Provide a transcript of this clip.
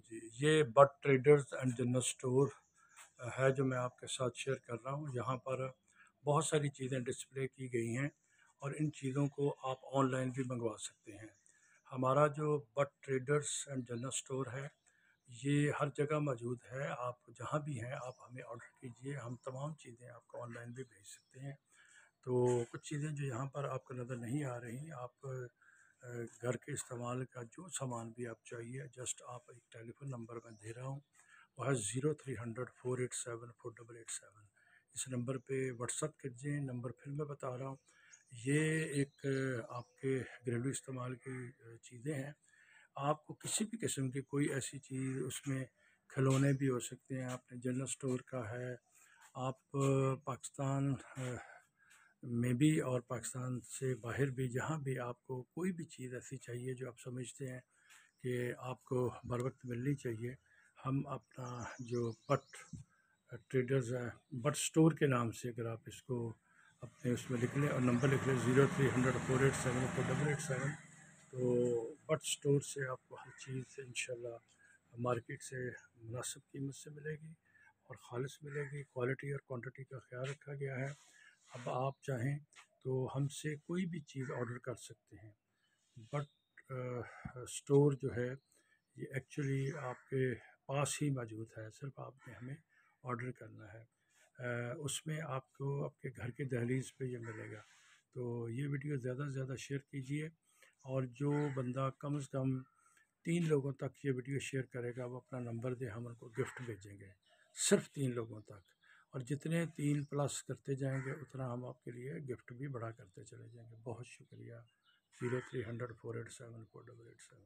जी, ये Butt traders and general store है जो मैं आपके साथ शेयर कर रहा हूँ। यहाँ पर बहुत सारी चीज़ें डिस्प्ले की गई हैं और इन चीज़ों को आप ऑनलाइन भी मंगवा सकते हैं। हमारा जो Butt traders and general store है, ये हर जगह मौजूद है। आप जहाँ भी हैं, आप हमें ऑर्डर कीजिए। हम तमाम चीज़ें आपको ऑनलाइन भी भेज सकते हैं। तो कुछ चीज़ें जो यहाँ पर आपको नज़र नहीं आ रही, आप घर के इस्तेमाल का जो सामान भी आप चाहिए, जस्ट आप एक टेलीफोन नंबर मैं दे रहा हूँ, वह है zero three hundred four eight seven four double eight seven. इस नंबर पे व्हाट्सअप कीजिए, नंबर फिर मैं बता रहा हूँ। ये एक आपके घरेलू इस्तेमाल की चीज़ें हैं। आपको किसी भी किस्म की कोई ऐसी चीज़, उसमें खिलौने भी हो सकते हैं, आपने जनरल स्टोर का है, आप पाकिस्तान में भी और पाकिस्तान से बाहर भी, जहाँ भी आपको कोई भी चीज़ ऐसी चाहिए जो आप समझते हैं कि आपको बर वक्त मिलनी चाहिए, हम अपना जो बट ट्रेडर्स है बट स्टोर के नाम से अगर आप इसको अपने उसमें लिख लें और नंबर लिख लें zero three hundred four eight seven four double eight seven तो बट स्टोर से आपको हर चीज़ इन मार्केट से मुनासिब कीमत से मिलेगी और ख़ालिश मिलेगी। क्वालिटी और क्वांटिटी का ख्याल रखा गया है। अब आप चाहें तो हमसे कोई भी चीज़ ऑर्डर कर सकते हैं। बट स्टोर जो है ये एक्चुअली आपके पास ही मौजूद है सिर्फ़ आपने हमें ऑर्डर करना है। आ, उसमें आपको आपके घर के दहलीज पे ये मिलेगा। तो ये वीडियो ज़्यादा से ज़्यादा शेयर कीजिए और जो बंदा कम से कम तीन लोगों तक ये वीडियो शेयर करेगा वो अपना नंबर दे हम उनको गिफ्ट भेजेंगे। सिर्फ़ तीन लोगों तक। और जितने तीन प्लस करते जाएँगे, उतना हम आपके लिए गिफ्ट भी बढ़ा करते चले जाएँगे। बहुत शुक्रिया। Zero three hundred four eight seven four double eight seven.